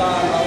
감사합니다.